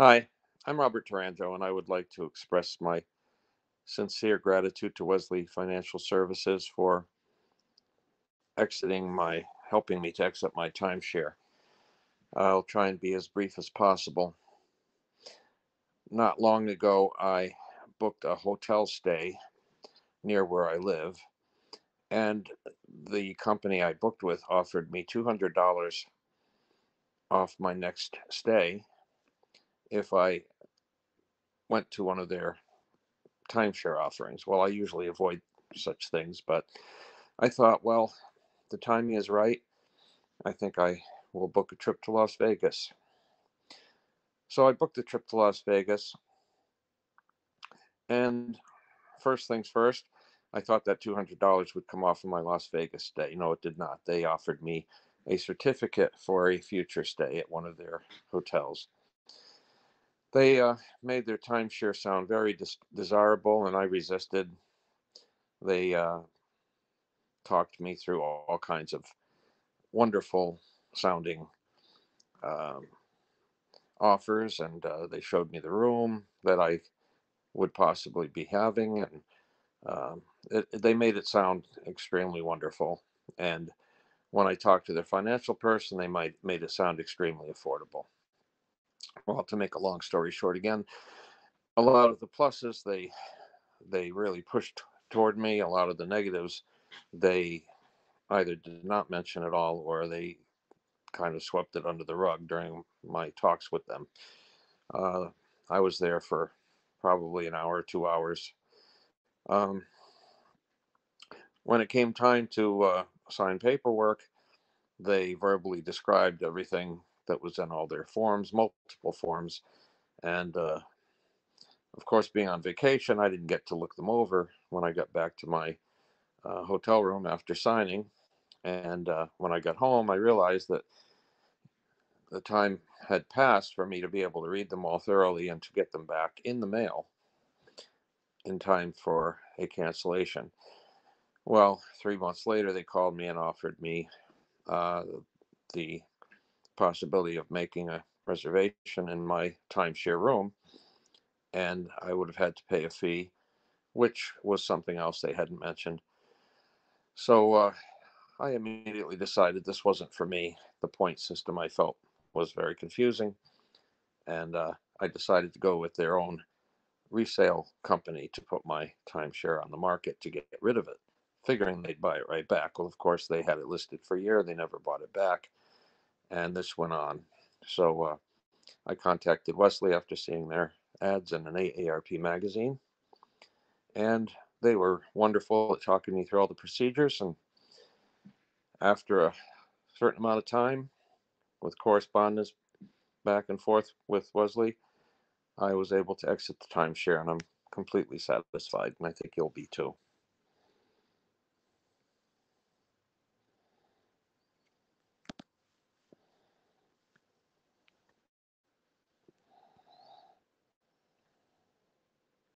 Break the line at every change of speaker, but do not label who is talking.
Hi, I'm Robert Taranjo, and I would like to express my sincere gratitude to Wesley Financial Services for exiting my, helping me to exit my timeshare. I'll try and be as brief as possible. Not long ago, I booked a hotel stay near where I live, and the company I booked with offered me $200 off my next stay if I went to one of their timeshare offerings. Well, I usually avoid such things, but I thought, well, the timing is right. I think I will book a trip to Las Vegas. So I booked a trip to Las Vegas. And first things first, I thought that $200 would come off of my Las Vegas stay. No, it did not. They offered me a certificate for a future stay at one of their hotels. They uh, made their timeshare sound very des- desirable, and I resisted. They uh, talked me through all, all kinds of wonderful sounding um, offers, and uh, they showed me the room that I would possibly be having, and um, it, they made it sound extremely wonderful. And when I talked to their financial person, they might made it sound extremely affordable. Well, to make a long story short, again, a lot of the pluses they they really pushed toward me. A lot of the negatives they either did not mention at all or they kind of swept it under the rug during my talks with them. Uh, I was there for probably an hour, two hours. Um, when it came time to uh, sign paperwork, they verbally described everything that was in all their forms, multiple forms. And uh, of course, being on vacation, I didn't get to look them over when I got back to my uh, hotel room after signing. And uh, when I got home, I realized that the time had passed for me to be able to read them all thoroughly and to get them back in the mail in time for a cancellation. Well, three months later, they called me and offered me uh, the possibility of making a reservation in my timeshare room, and I would have had to pay a fee, which was something else they hadn't mentioned. So uh, I immediately decided this wasn't for me. The point system I felt was very confusing, and uh, I decided to go with their own resale company to put my timeshare on the market to get rid of it, figuring they'd buy it right back. Well, of course, they had it listed for a year, they never bought it back, and this went on. So uh, I contacted Wesley after seeing their ads in an AARP magazine, and they were wonderful at talking me through all the procedures. And after a certain amount of time, with correspondence back and forth with Wesley, I was able to exit the timeshare, and I'm completely satisfied, and I think you'll be too.